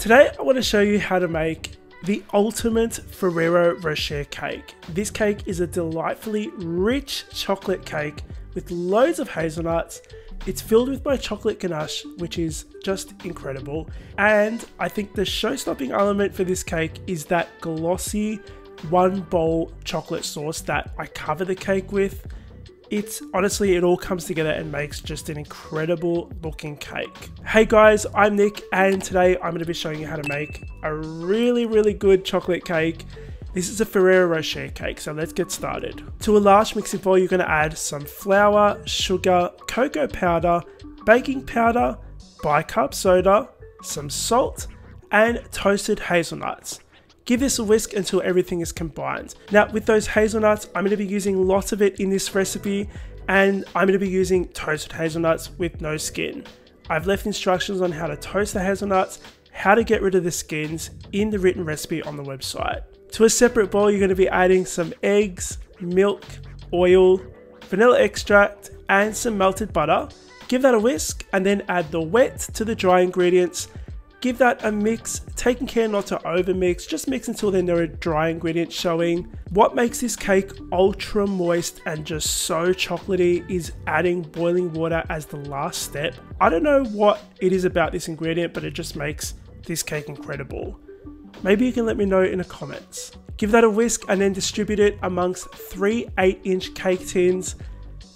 Today I want to show you how to make the ultimate Ferrero Rocher cake. This cake is a delightfully rich chocolate cake with loads of hazelnuts. It's filled with my chocolate ganache, which is just incredible. And I think the show-stopping element for this cake is that glossy one bowl chocolate sauce that I cover the cake with. It's honestly, it all comes together and makes just an incredible looking cake. Hey guys, I'm Nick and today I'm going to be showing you how to make a really, really good chocolate cake. This is a Ferrero Rocher cake, so let's get started. To a large mixing bowl, you're going to add some flour, sugar, cocoa powder, baking powder, bicarb soda, some salt, and toasted hazelnuts. Give this a whisk until everything is combined. Now with those hazelnuts, I'm going to be using lots of it in this recipe and I'm going to be using toasted hazelnuts with no skin. I've left instructions on how to toast the hazelnuts, how to get rid of the skins in the written recipe on the website. To a separate bowl, you're going to be adding some eggs, milk, oil, vanilla extract, and some melted butter. Give that a whisk and then add the wet to the dry ingredients. Give that a mix, taking care not to over mix, just mix until there are dry ingredients showing. What makes this cake ultra moist and just so chocolatey is adding boiling water as the last step. I don't know what it is about this ingredient, but it just makes this cake incredible. Maybe you can let me know in the comments. Give that a whisk and then distribute it amongst three 8 inch cake tins.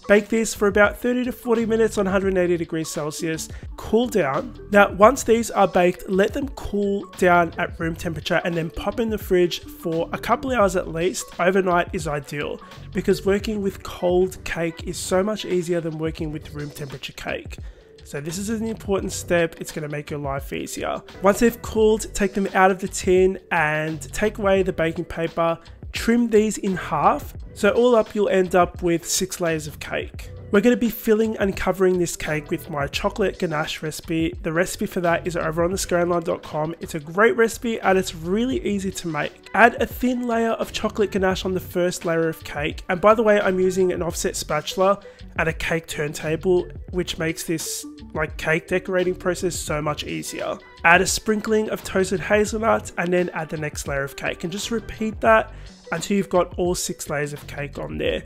Bake these for about 30 to 40 minutes on 180 degrees Celsius. Cool down. Now, once these are baked, let them cool down at room temperature and then pop in the fridge for a couple hours at least. Overnight is ideal because working with cold cake is so much easier than working with room temperature cake. So this is an important step, it's going to make your life easier. Once they've cooled, take them out of the tin and take away the baking paper, trim these in half, so all up you'll end up with 6 layers of cake. We're going to be filling and covering this cake with my chocolate ganache recipe. The recipe for that is over on thescranline.com. It's a great recipe and it's really easy to make. Add a thin layer of chocolate ganache on the first layer of cake. And by the way, I'm using an offset spatula and a cake turntable, which makes this like cake decorating process so much easier. Add a sprinkling of toasted hazelnuts and then add the next layer of cake and just repeat that until you've got all six layers of cake on there.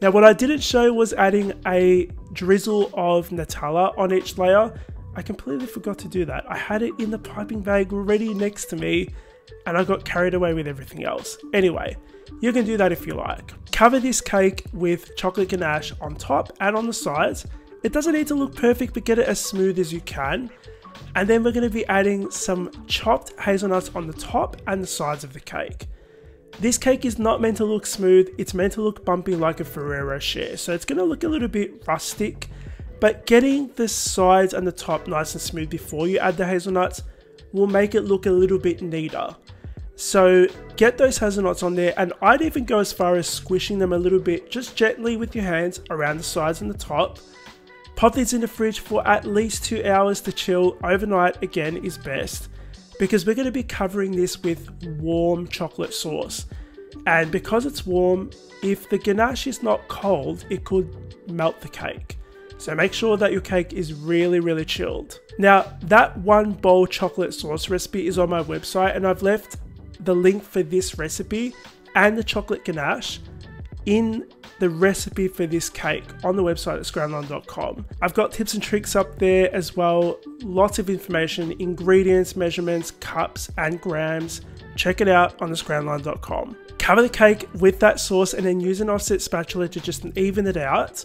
Now what I didn't show was adding a drizzle of Nutella on each layer. I completely forgot to do that. I had it in the piping bag ready next to me and I got carried away with everything else. Anyway, you can do that if you like. Cover this cake with chocolate ganache on top and on the sides. It doesn't need to look perfect, but get it as smooth as you can. And then we're going to be adding some chopped hazelnuts on the top and the sides of the cake. This cake is not meant to look smooth, it's meant to look bumpy like a Ferrero Rocher, so it's going to look a little bit rustic, but getting the sides and the top nice and smooth before you add the hazelnuts will make it look a little bit neater. So get those hazelnuts on there and I'd even go as far as squishing them a little bit just gently with your hands around the sides and the top. Pop these in the fridge for at least 2 hours to chill overnight again is best because we're going to be covering this with warm chocolate sauce. And because it's warm, if the ganache is not cold, it could melt the cake. So make sure that your cake is really, really chilled. Now, that one bowl chocolate sauce recipe is on my website, and I've left the link for this recipe and the chocolate ganache in the recipe for this cake on the website at scranline.com. I've got tips and tricks up there as well, lots of information, ingredients, measurements, cups, and grams. Check it out on the scranline.com. Cover the cake with that sauce and then use an offset spatula to just even it out.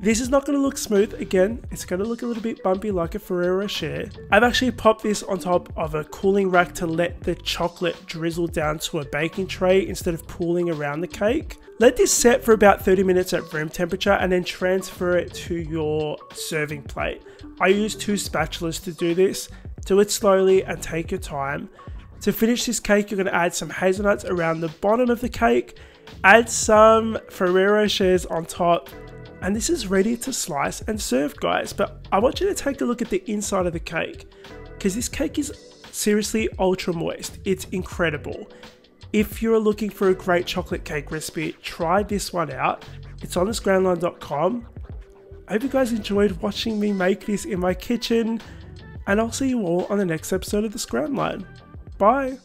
This is not going to look smooth again, it's going to look a little bit bumpy like a Ferrero Rocher. I've actually popped this on top of a cooling rack to let the chocolate drizzle down to a baking tray instead of pooling around the cake. Let this set for about 30 minutes at room temperature and then transfer it to your serving plate. I use two spatulas to do this. Do it slowly and take your time. To finish this cake, you're going to add some hazelnuts around the bottom of the cake, add some Ferrero Rochers on top, and this is ready to slice and serve guys but I want you to take a look at the inside of the cake because this cake is seriously ultra moist it's incredible if you're looking for a great chocolate cake recipe try this one out it's on thescranline.com I hope you guys enjoyed watching me make this in my kitchen and I'll see you all on the next episode of the Scran. Bye!